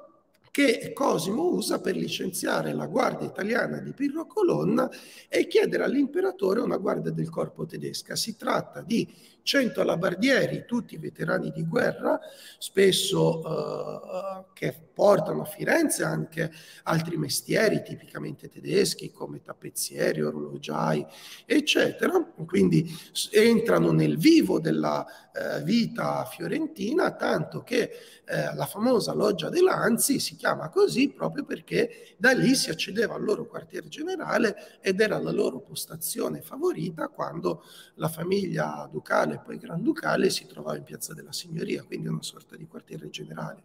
che Cosimo usa per licenziare la guardia italiana di Pirro Colonna e chiedere all'imperatore una guardia del corpo tedesca. Si tratta di 100 alabardieri, tutti veterani di guerra, spesso eh, che portano a Firenze anche altri mestieri tipicamente tedeschi come tappezzieri, orologiai, eccetera. Quindi entrano nel vivo della eh, vita fiorentina, tanto che eh, la famosa loggia dei Lanzi si chiama così proprio perché da lì si accedeva al loro quartier generale ed era la loro postazione favorita quando la famiglia ducale e poi granducale si trovava in piazza della Signoria, quindi una sorta di quartiere generale.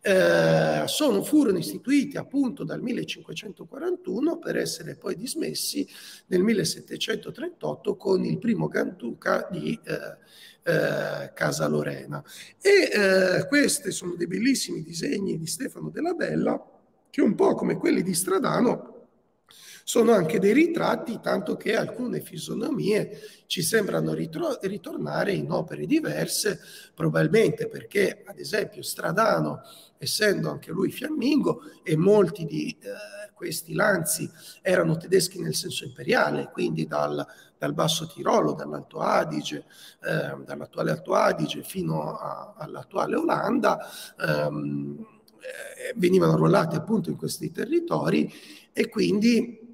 Eh, sono, furono istituiti appunto dal 1541 per essere poi dismessi nel 1738 con il primo Granduca di eh, eh, Casa Lorena. E eh, questi sono dei bellissimi disegni di Stefano della Bella che un po' come quelli di Stradano sono anche dei ritratti, tanto che alcune fisonomie ci sembrano ritro- ritornare in opere diverse, probabilmente perché, ad esempio, Stradano, essendo anche lui fiammingo, e molti di eh, questi lanzi erano tedeschi nel senso imperiale, quindi dal, dal Basso Tirolo, dall'Alto Adige, eh, dall'attuale Alto Adige fino a, all'attuale Olanda, ehm, eh, venivano arruolati appunto in questi territori e quindi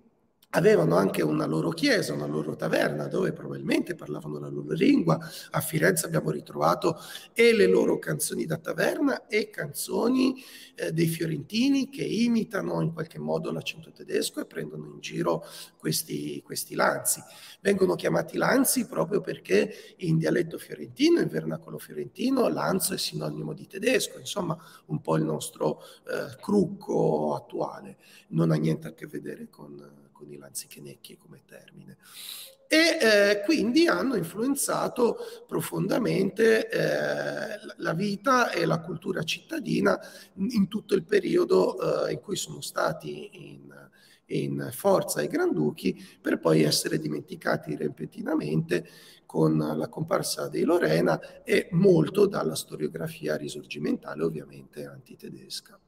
avevano anche una loro chiesa, una loro taverna dove probabilmente parlavano la loro lingua. A Firenze abbiamo ritrovato e le loro canzoni da taverna e canzoni eh, dei fiorentini che imitano in qualche modo l'accento tedesco e prendono in giro questi, questi lanzi. Vengono chiamati lanzi proprio perché in dialetto fiorentino, in vernacolo fiorentino, lanzo è sinonimo di tedesco, insomma un po' il nostro eh, crucco attuale, non ha niente a che vedere con con i lanzichenecchi come termine. E eh, quindi hanno influenzato profondamente eh, la vita e la cultura cittadina in tutto il periodo eh, in cui sono stati in, in forza i Granduchi per poi essere dimenticati repentinamente con la comparsa dei Lorena e molto dalla storiografia risorgimentale ovviamente antitedesca.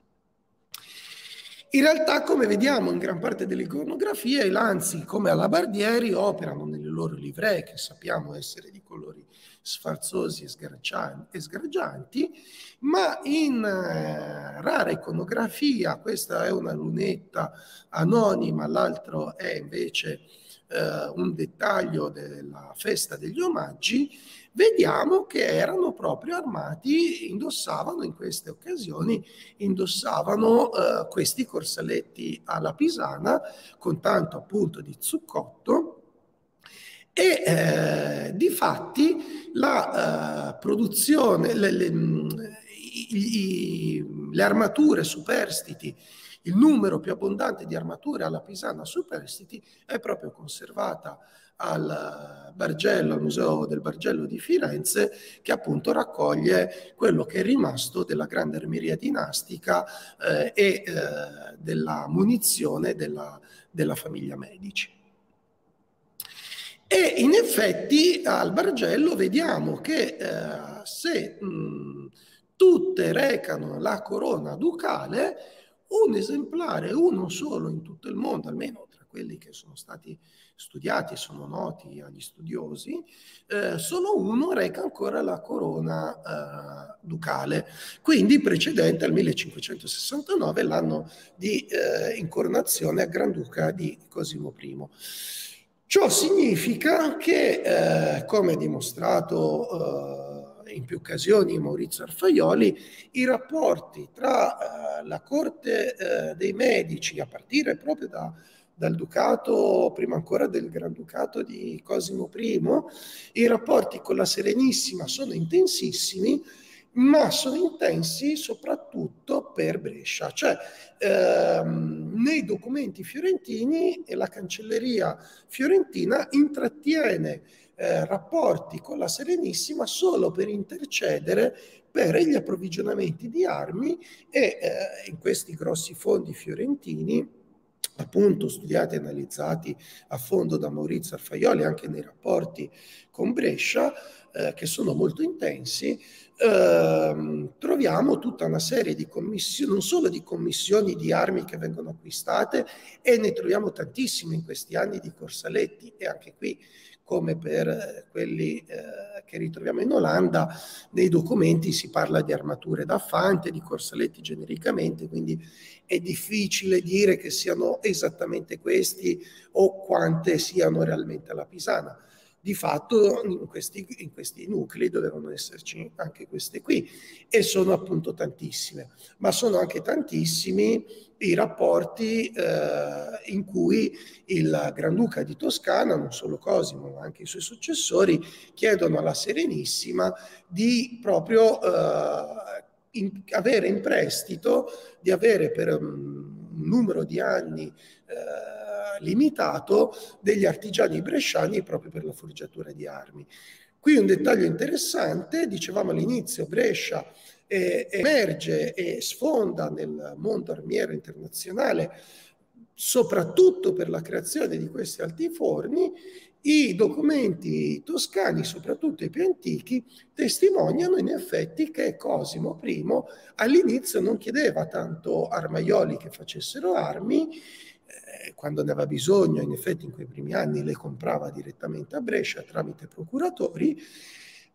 In realtà, come vediamo in gran parte delle iconografie, i lanzi come alabardieri operano nelle loro livree, che sappiamo essere di colori sfarzosi e sgargianti, ma in eh, rara iconografia, questa è una lunetta anonima, l'altro è invece eh, un dettaglio della festa degli omaggi, vediamo che erano proprio armati, indossavano in queste occasioni, indossavano eh, questi corsaletti alla pisana con tanto appunto di zuccotto e eh, di fatti la uh, produzione, le, le, i, i, le armature superstiti il numero più abbondante di armature alla Pisana superstiti è proprio conservata al Bargello, al Museo del Bargello di Firenze, che appunto raccoglie quello che è rimasto della grande armeria dinastica eh, e eh, della munizione della, della famiglia Medici. E in effetti al Bargello vediamo che eh, se mh, tutte recano la corona ducale, un esemplare, uno solo in tutto il mondo, almeno tra quelli che sono stati studiati sono noti agli studiosi, eh, solo uno reca ancora la corona eh, ducale, quindi precedente al 1569, l'anno di eh, incoronazione a Granduca di Cosimo I. Ciò significa che, eh, come dimostrato eh, in più occasioni Maurizio Arfaioli, i rapporti tra eh, la corte eh, dei medici, a partire proprio da, dal ducato, prima ancora del Granducato di Cosimo I, i rapporti con la Serenissima sono intensissimi, ma sono intensi soprattutto per Brescia, cioè ehm, nei documenti fiorentini la cancelleria fiorentina intrattiene eh, rapporti con la Serenissima solo per intercedere per gli approvvigionamenti di armi e eh, in questi grossi fondi fiorentini appunto studiati e analizzati a fondo da Maurizio Arfaioli anche nei rapporti con Brescia, eh, che sono molto intensi, ehm, troviamo tutta una serie di commissioni, non solo di commissioni di armi che vengono acquistate, e ne troviamo tantissime in questi anni di Corsaletti, e anche qui come per eh, quelli eh, che ritroviamo in Olanda, nei documenti si parla di armature da fante, di corsaletti genericamente, quindi è difficile dire che siano esattamente questi o quante siano realmente alla Pisana di fatto in questi, in questi nuclei dovevano esserci anche queste qui e sono appunto tantissime, ma sono anche tantissimi i rapporti eh, in cui il Granduca di Toscana, non solo Cosimo ma anche i suoi successori, chiedono alla Serenissima di proprio eh, in, avere in prestito, di avere per um, un numero di anni eh, limitato degli artigiani bresciani proprio per la forgiatura di armi. Qui un dettaglio interessante, dicevamo all'inizio, Brescia eh, emerge e sfonda nel mondo armiero internazionale soprattutto per la creazione di questi altiforni, i documenti toscani, soprattutto i più antichi, testimoniano in effetti che Cosimo I all'inizio non chiedeva tanto armaioli che facessero armi, eh, quando ne aveva bisogno, in effetti in quei primi anni le comprava direttamente a Brescia tramite procuratori,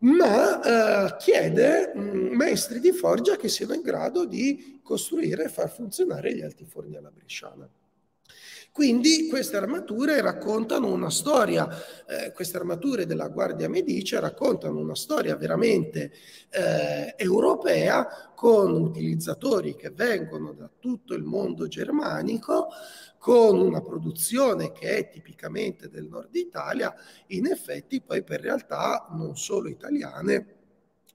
ma eh, chiede mh, mm, maestri di forgia che siano in grado di costruire e far funzionare gli altiforni alla bresciana. Quindi queste armature raccontano una storia, eh, queste armature della Guardia Medicia raccontano una storia veramente eh, europea con utilizzatori che vengono da tutto il mondo germanico, con una produzione che è tipicamente del nord Italia, in effetti poi per realtà non solo italiane,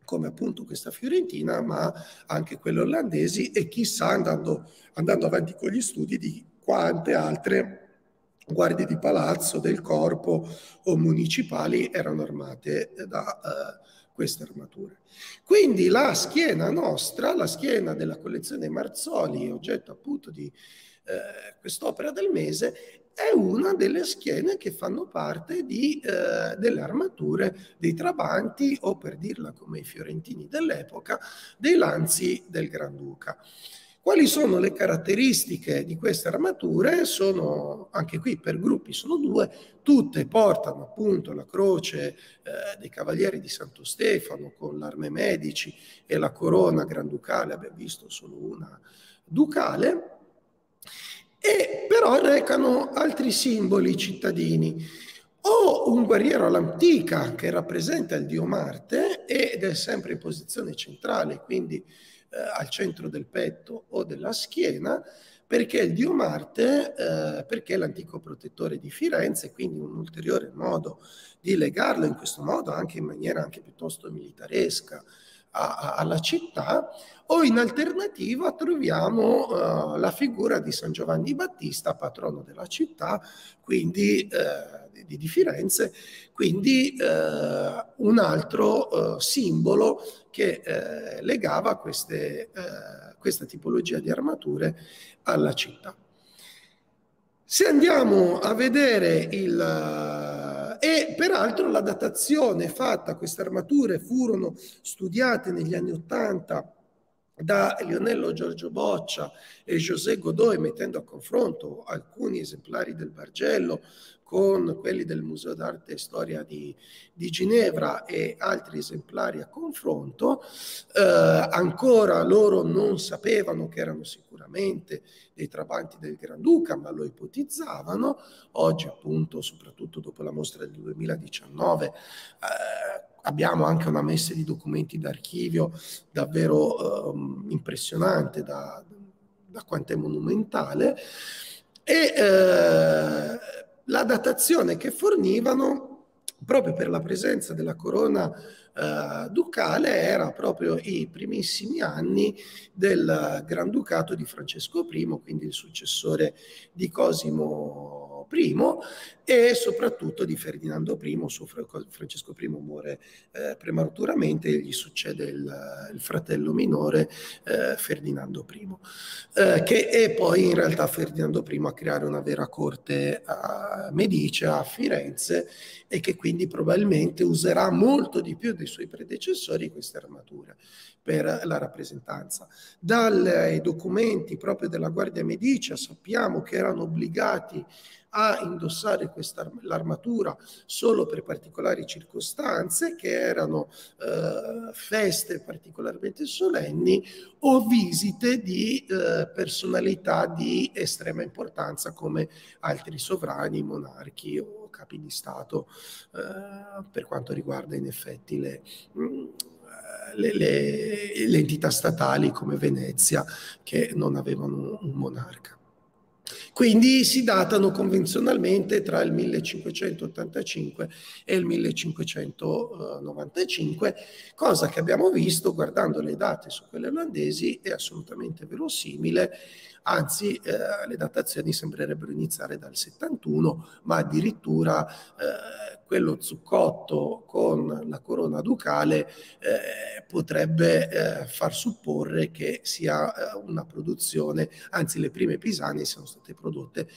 come appunto questa fiorentina, ma anche quelle olandesi e chissà andando, andando avanti con gli studi di quante altre guardie di palazzo, del corpo o municipali erano armate da eh, queste armature. Quindi la schiena nostra, la schiena della collezione Marzoli, oggetto appunto di eh, quest'opera del mese, è una delle schiene che fanno parte di, eh, delle armature dei trabanti o per dirla come i fiorentini dell'epoca, dei lanzi del Granduca. Quali sono le caratteristiche di queste armature? Sono anche qui per gruppi, sono due, tutte portano appunto la croce eh, dei Cavalieri di Santo Stefano con l'arme medici e la corona granducale, abbiamo visto solo una ducale, e però recano altri simboli cittadini. O un guerriero all'antica che rappresenta il dio Marte ed è sempre in posizione centrale, quindi eh, al centro del petto o della schiena, perché il dio Marte, eh, perché è l'antico protettore di Firenze, quindi un ulteriore modo di legarlo in questo modo anche in maniera anche piuttosto militaresca a, a, alla città, o in alternativa troviamo uh, la figura di San Giovanni Battista, patrono della città, quindi uh, di, di, Firenze, quindi uh, un altro simbolo che legava queste, questa tipologia di armature alla città. Se andiamo a vedere il... e peraltro la datazione fatta, queste armature furono studiate negli anni Ottanta da Lionello Giorgio Boccia e José Godoy mettendo a confronto alcuni esemplari del Bargello con quelli del Museo d'Arte e Storia di, di Ginevra e altri esemplari a confronto. Eh, ancora loro non sapevano che erano sicuramente dei trabanti del Granduca, ma lo ipotizzavano. Oggi appunto, soprattutto dopo la mostra del 2019, eh, abbiamo anche una messa di documenti d'archivio davvero eh, impressionante da, da quanto è monumentale e eh, la datazione che fornivano proprio per la presenza della corona eh, ducale era proprio i primissimi anni del Granducato di Francesco I, quindi il successore di Cosimo I e soprattutto di Ferdinando I, suo Francesco I muore eh, prematuramente e gli succede il, il fratello minore eh, Ferdinando I, eh, che è poi in realtà Ferdinando I a creare una vera corte a Medici a Firenze e che quindi probabilmente userà molto di più dei suoi predecessori queste armature per la rappresentanza. Dai documenti proprio della Guardia Medicia sappiamo che erano obbligati a indossare questa l'armatura solo per particolari circostanze che erano eh, feste particolarmente solenni o visite di eh, personalità di estrema importanza come altri sovrani, monarchi o capi di Stato eh, per quanto riguarda in effetti le, mm, le, le, le entità statali come Venezia che non avevano un monarca. Quindi si datano convenzionalmente tra il 1585 e il 1595, cosa che abbiamo visto guardando le date su quelle olandesi è assolutamente verosimile, anzi eh, le datazioni sembrerebbero iniziare dal 71, ma addirittura eh, quello zuccotto con la corona ducale eh, potrebbe eh, far supporre che sia eh, una produzione, anzi le prime pisane siano state prodotte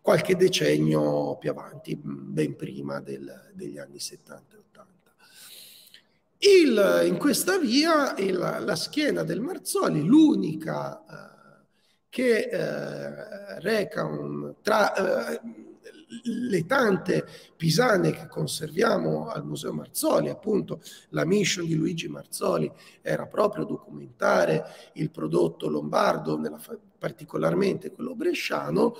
qualche decennio più avanti, ben prima del, degli anni 70 e 80. Il, in questa via il, la schiena del Marzoli, l'unica eh, che eh, reca un... Tra, eh, le tante pisane che conserviamo al Museo Marzoli, appunto la mission di Luigi Marzoli era proprio documentare il prodotto lombardo, nella, particolarmente quello bresciano,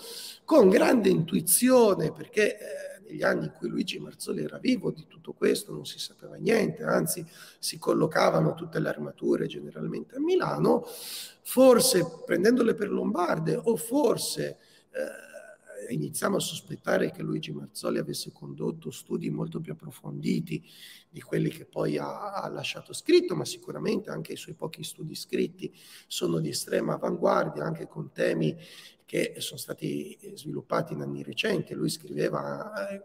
con grande intuizione perché eh, negli anni in cui Luigi Marzoli era vivo di tutto questo non si sapeva niente, anzi si collocavano tutte le armature generalmente a Milano, forse prendendole per lombarde o forse... Eh, iniziamo a sospettare che Luigi Marzoli avesse condotto studi molto più approfonditi di quelli che poi ha, ha, lasciato scritto, ma sicuramente anche i suoi pochi studi scritti sono di estrema avanguardia, anche con temi che sono stati sviluppati in anni recenti. Lui scriveva, eh,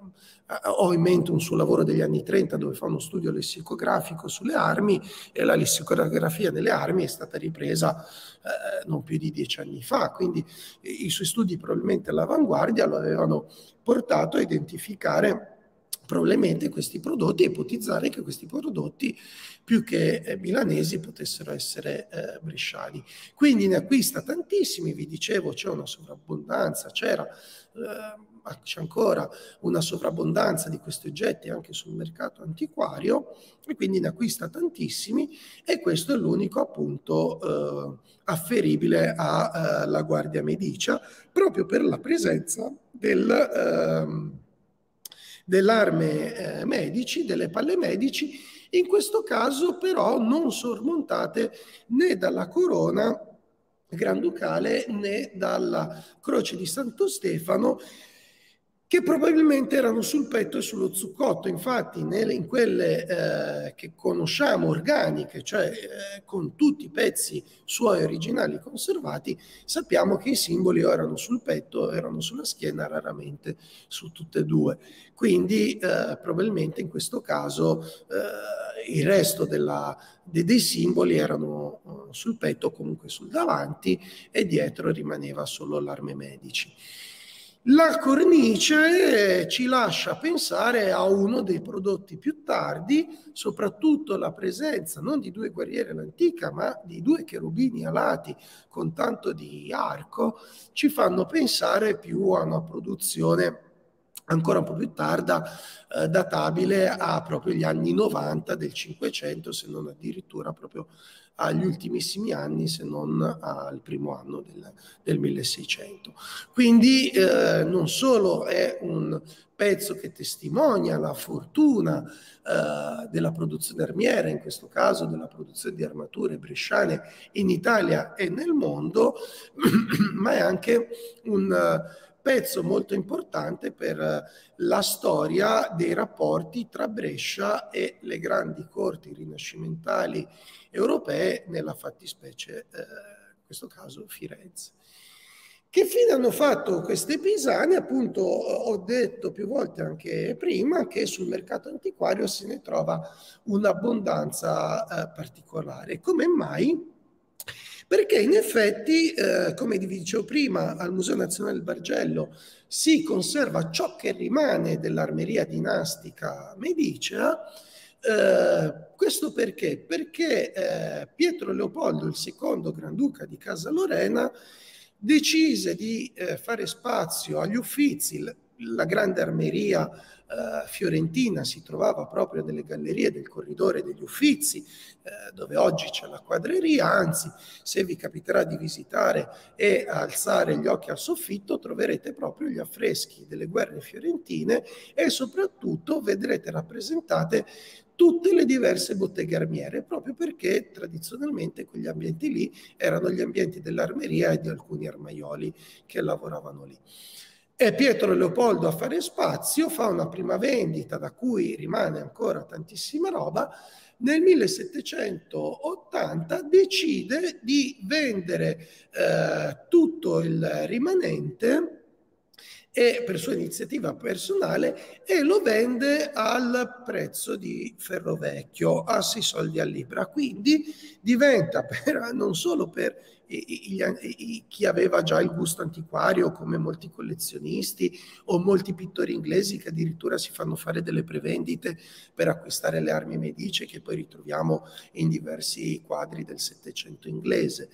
ho in mente un suo lavoro degli anni 30 dove fa uno studio lessicografico sulle armi e la lessicografia delle armi è stata ripresa eh, non più di dieci anni fa, quindi i suoi studi probabilmente all'avanguardia lo avevano portato a identificare probabilmente questi prodotti e ipotizzare che questi prodotti più che eh, milanesi potessero essere eh, bresciani. Quindi ne acquista tantissimi, vi dicevo c'è una sovrabbondanza, c'era, eh, c'è ancora una sovrabbondanza di questi oggetti anche sul mercato antiquario e quindi ne acquista tantissimi e questo è l'unico appunto eh, afferibile alla eh, Guardia Medicia proprio per la presenza del ehm, dell'arme eh, medici, delle palle medici, in questo caso però non sormontate né dalla corona granducale né dalla croce di Santo Stefano che probabilmente erano sul petto e sullo zuccotto. Infatti, nelle, in quelle eh, che conosciamo organiche, cioè eh, con tutti i pezzi suoi originali conservati, sappiamo che i simboli erano sul petto, erano sulla schiena, raramente su tutte e due. Quindi, eh, probabilmente in questo caso eh, il resto della, de, dei simboli erano uh, sul petto, comunque sul davanti, e dietro rimaneva solo l'arme medici. La cornice ci lascia pensare a uno dei prodotti più tardi, soprattutto la presenza non di due guerriere all'antica, ma di due cherubini alati con tanto di arco, ci fanno pensare più a una produzione ancora un po' più tarda, eh, databile a proprio gli anni 90 del 500, se non addirittura proprio agli ultimissimi anni, se non al primo anno del, del 1600. Quindi eh, non solo è un pezzo che testimonia la fortuna eh, della produzione armiera, in questo caso della produzione di armature bresciane in Italia e nel mondo, ma è anche un pezzo molto importante per eh, la storia dei rapporti tra Brescia e le grandi corti rinascimentali europee, nella fattispecie, eh, in questo caso Firenze. Che fine hanno fatto queste pisane? Appunto, ho detto più volte anche prima che sul mercato antiquario se ne trova un'abbondanza eh, particolare. Come mai? Perché in effetti, eh, come vi dicevo prima, al Museo Nazionale del Bargello si conserva ciò che rimane dell'armeria dinastica medicea. Eh, questo perché? Perché eh, Pietro Leopoldo, il secondo Granduca di Casa Lorena, decise di eh, fare spazio agli uffizi, la grande armeria eh, fiorentina si trovava proprio nelle gallerie del corridore degli Uffizi, eh, dove oggi c'è la quadreria, anzi se vi capiterà di visitare e alzare gli occhi al soffitto troverete proprio gli affreschi delle guerre fiorentine e soprattutto vedrete rappresentate tutte le diverse botteghe armiere, proprio perché tradizionalmente quegli ambienti lì erano gli ambienti dell'armeria e di alcuni armaioli che lavoravano lì. E Pietro Leopoldo a fare spazio fa una prima vendita da cui rimane ancora tantissima roba. Nel 1780 decide di vendere eh, tutto il rimanente e per sua iniziativa personale e lo vende al prezzo di ferro vecchio a 6 soldi al libra. Quindi diventa per, non solo per i, i, chi aveva già il gusto antiquario come molti collezionisti o molti pittori inglesi che addirittura si fanno fare delle prevendite per acquistare le armi medice che poi ritroviamo in diversi quadri del Settecento inglese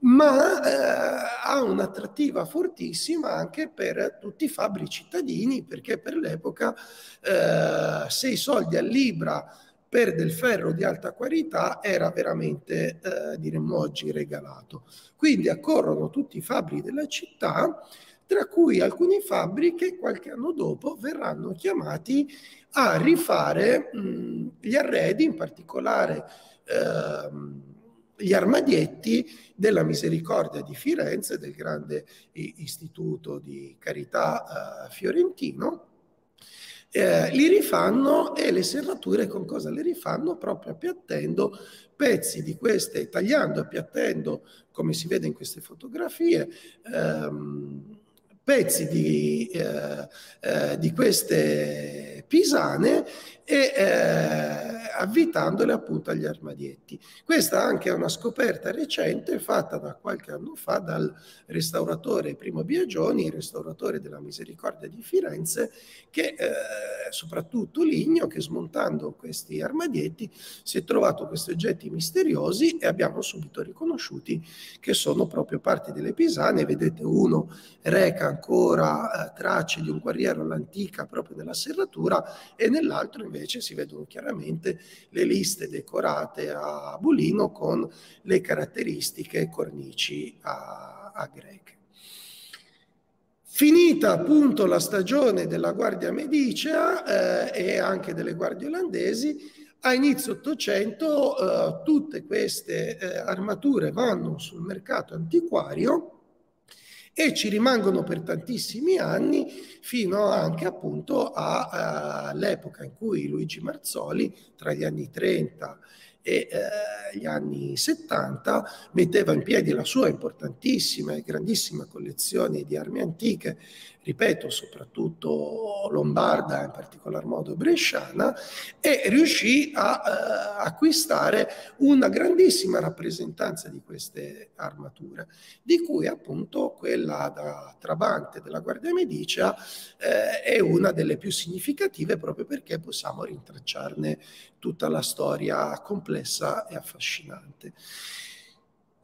ma eh, ha un'attrattiva fortissima anche per tutti i fabbri cittadini, perché per l'epoca eh, sei soldi al libra per del ferro di alta qualità era veramente, eh, diremmo oggi, regalato. Quindi accorrono tutti i fabbri della città, tra cui alcuni fabbri che qualche anno dopo verranno chiamati a rifare mh, gli arredi, in particolare eh, gli armadietti della Misericordia di Firenze, del grande istituto di carità eh, fiorentino, eh, li rifanno e le serrature con cosa le rifanno? Proprio appiattendo pezzi di queste, tagliando, appiattendo, come si vede in queste fotografie, ehm, pezzi di, eh, eh, di queste pisane e eh, avvitandole appunto agli armadietti. Questa anche è una scoperta recente fatta da qualche anno fa dal restauratore Primo Biagioni, restauratore della Misericordia di Firenze, che eh, soprattutto Ligno, che smontando questi armadietti si è trovato questi oggetti misteriosi e abbiamo subito riconosciuti che sono proprio parte delle pisane. Vedete uno reca ancora eh, tracce di un guerriero all'antica proprio nella serratura e nell'altro invece si vedono chiaramente le liste decorate a bulino con le caratteristiche cornici a, a greche. Finita appunto la stagione della Guardia Medicea eh, e anche delle guardie olandesi, a inizio Ottocento eh, tutte queste eh, armature vanno sul mercato antiquario e ci rimangono per tantissimi anni fino anche appunto all'epoca in cui Luigi Marzoli tra gli anni 30 e eh, gli anni 70 metteva in piedi la sua importantissima e grandissima collezione di armi antiche ripeto, soprattutto lombarda, in particolar modo bresciana, e riuscì a eh, acquistare una grandissima rappresentanza di queste armature, di cui appunto quella da Trabante della Guardia Medicea eh, è una delle più significative proprio perché possiamo rintracciarne tutta la storia complessa e affascinante.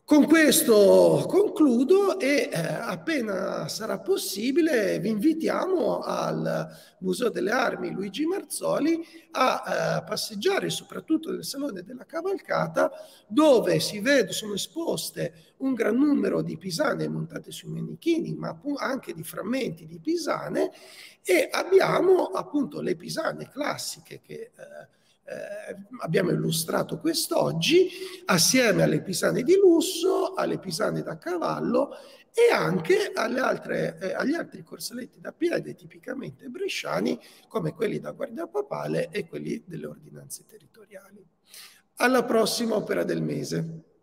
Con questo concludo e eh, appena sarà possibile vi invitiamo al Museo delle Armi Luigi Marzoli a eh, passeggiare soprattutto nel Salone della Cavalcata dove si vedono, sono esposte un gran numero di pisane montate sui manichini ma anche di frammenti di pisane e abbiamo appunto le pisane classiche che eh, eh, abbiamo illustrato quest'oggi assieme alle pisane di lusso, alle pisane da cavallo e anche altre, eh, agli altri corsaletti da piede tipicamente bresciani come quelli da guardia papale e quelli delle ordinanze territoriali. Alla prossima opera del mese.